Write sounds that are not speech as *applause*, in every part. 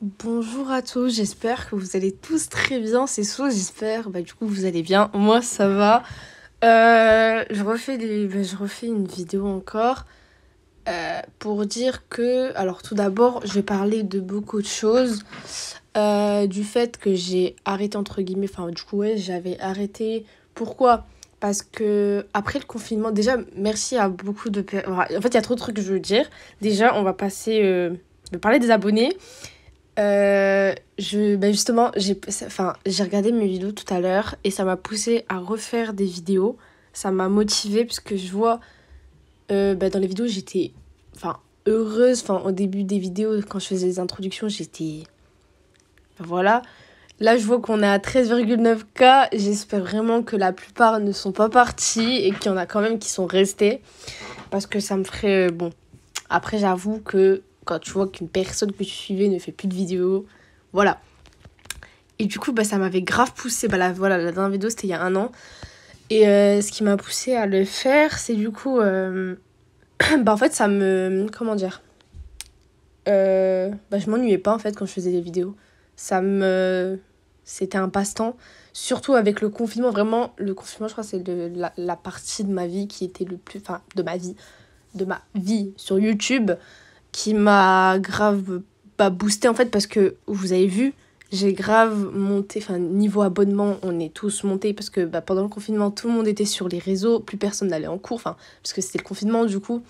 Bonjour à tous, j'espère que vous allez tous très bien. C'est So, j'espère. Bah, du coup, vous allez bien. Moi, ça va. Euh, je, refais des... bah, une vidéo encore euh, pour dire que. Alors, tout d'abord, je vais parler de beaucoup de choses. Euh, du fait que j'ai arrêté, entre guillemets. Enfin, du coup, ouais, j'avais arrêté. Pourquoi? Parce que après le confinement, déjà, merci à beaucoup de... per- En fait, il y a trop de trucs que je veux dire. Déjà, on va passer... Je vais parler des abonnés. Euh, je, ben justement, j'ai enfin, regardé mes vidéos tout à l'heure et ça m'a poussé à refaire des vidéos. Ça m'a motivée puisque je vois euh, ben dans les vidéos, j'étais enfin, heureuse. Enfin, au début des vidéos, quand je faisais les introductions, j'étais. ben voilà. Là, je vois qu'on est à 13,9K. J'espère vraiment que la plupart ne sont pas partis et qu'il y en a quand même qui sont restés. Parce que ça me ferait. euh, Bon. Après, j'avoue que quand tu vois qu'une personne que tu suivais ne fait plus de vidéos, voilà. Et du coup, bah, ça m'avait grave poussé. Bah, la, voilà, la dernière vidéo, c'était il y a un an. Et euh, ce qui m'a poussé à le faire, c'est du coup. euh, *clears throat* bah, en fait, ça me. Comment dire Euh, bah, Je m'ennuyais pas en fait quand je faisais des vidéos. Ça me. C'était un passe-temps. Surtout avec le confinement, vraiment, le confinement, je crois, c'est la, la partie de ma vie qui était le plus. Enfin, de ma vie. De ma vie sur YouTube qui m'a grave bah, boosté en fait parce que vous avez vu j'ai grave monté enfin niveau abonnement on est tous montés parce que bah, pendant le confinement tout le monde était sur les réseaux plus personne n'allait en cours enfin parce que c'était le confinement du coup.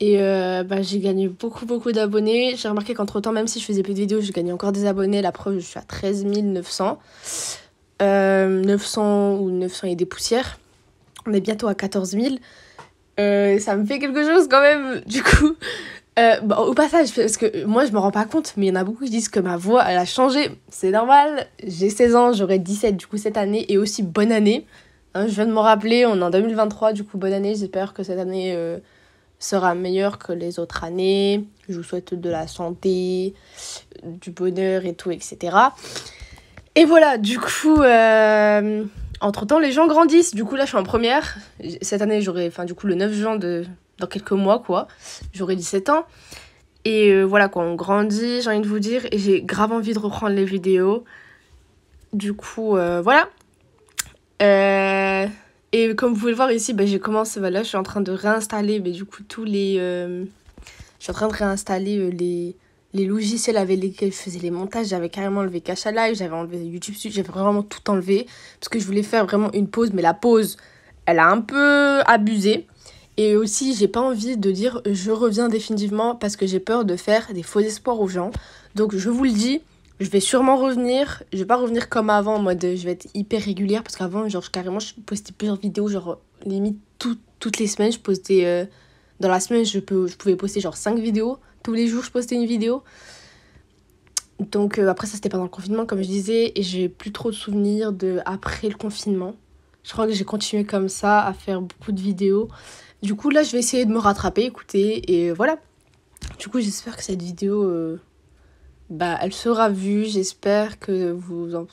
Et euh, bah, j'ai gagné beaucoup beaucoup d'abonnés. J'ai remarqué qu'entre temps même si je faisais plus de vidéos je gagnais encore des abonnés. La preuve je suis à 13 900 Euh, 900 ou 900 et des poussières. On est bientôt à 14 000 euh, ça me fait quelque chose quand même du coup euh, bah, au passage, parce que moi je me rends pas compte, mais il y en a beaucoup qui disent que ma voix elle a changé. C'est normal, j'ai 16 ans, j'aurai 17 du coup cette année, et aussi bonne année. Hein, je viens de me rappeler, on est en 2023, du coup bonne année, j'espère que cette année euh, sera meilleure que les autres années. Je vous souhaite de la santé, du bonheur et tout, etc. Et voilà, du coup, euh, entre temps les gens grandissent, du coup là je suis en première. Cette année j'aurai, enfin du coup le 9 juin de dans quelques mois quoi j'aurai 17 ans. Et euh, voilà quoi, on grandit, j'ai envie de vous dire, et j'ai grave envie de reprendre les vidéos. Du coup, euh, voilà. Euh, et comme vous pouvez le voir ici, bah, j'ai commencé, bah, là je suis en train de réinstaller bah, du coup tous les... je suis en train de réinstaller les, les logiciels avec lesquels je faisais les montages. J'avais carrément enlevé Cacha Live, j'avais enlevé YouTube Studio, j'avais vraiment tout enlevé. Parce que je voulais faire vraiment une pause, mais la pause, elle a un peu abusé. Et aussi, j'ai pas envie de dire je reviens définitivement parce que j'ai peur de faire des faux espoirs aux gens. Donc je vous le dis, je vais sûrement revenir. Je vais pas revenir comme avant, en mode je vais être hyper régulière parce qu'avant, genre carrément, je postais plusieurs vidéos, genre limite tout- toutes les semaines. Je postais euh, dans la semaine, je, peux, je pouvais poster genre 5 vidéos. Tous les jours, je postais une vidéo. Donc euh, après, ça c'était pendant le confinement, comme je disais, et j'ai plus trop de souvenirs de après le confinement. Je crois que j'ai continué comme ça à faire beaucoup de vidéos. Du coup, là, je vais essayer de me rattraper, écoutez, et voilà. Du coup, j'espère que cette vidéo, euh, bah, elle sera vue. J'espère que vous en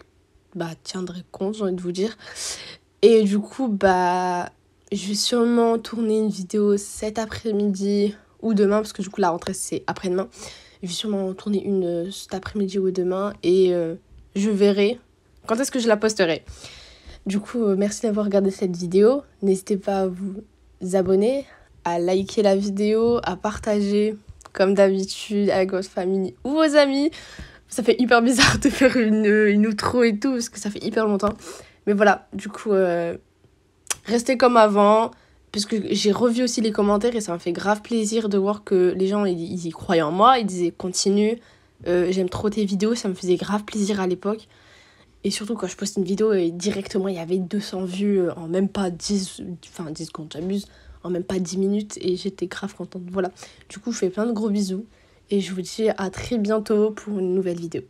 bah, tiendrez compte, j'ai envie de vous dire. Et du coup, bah, je vais sûrement tourner une vidéo cet après-midi ou demain, parce que du coup, la rentrée, c'est après-demain. Je vais sûrement en tourner une cet après-midi ou demain, et euh, je verrai quand est-ce que je la posterai. Du coup, euh, merci d'avoir regardé cette vidéo. N'hésitez pas à vous abonner, à liker la vidéo, à partager comme d'habitude avec votre famille ou vos amis. Ça fait hyper bizarre *laughs* de faire une, une outro et tout parce que ça fait hyper longtemps. Mais voilà, du coup, euh, restez comme avant. Puisque j'ai revu aussi les commentaires et ça m'a fait grave plaisir de voir que les gens ils, y croyaient en moi. Ils disaient continue, euh, j'aime trop tes vidéos, ça me faisait grave plaisir à l'époque. Et surtout quand je poste une vidéo et directement il y avait 200 vues euh, en même pas 10, enfin 10 secondes, j'abuse, en même pas 10 minutes et j'étais grave contente. Voilà. Du coup, je fais plein de gros bisous et je vous dis à très bientôt pour une nouvelle vidéo.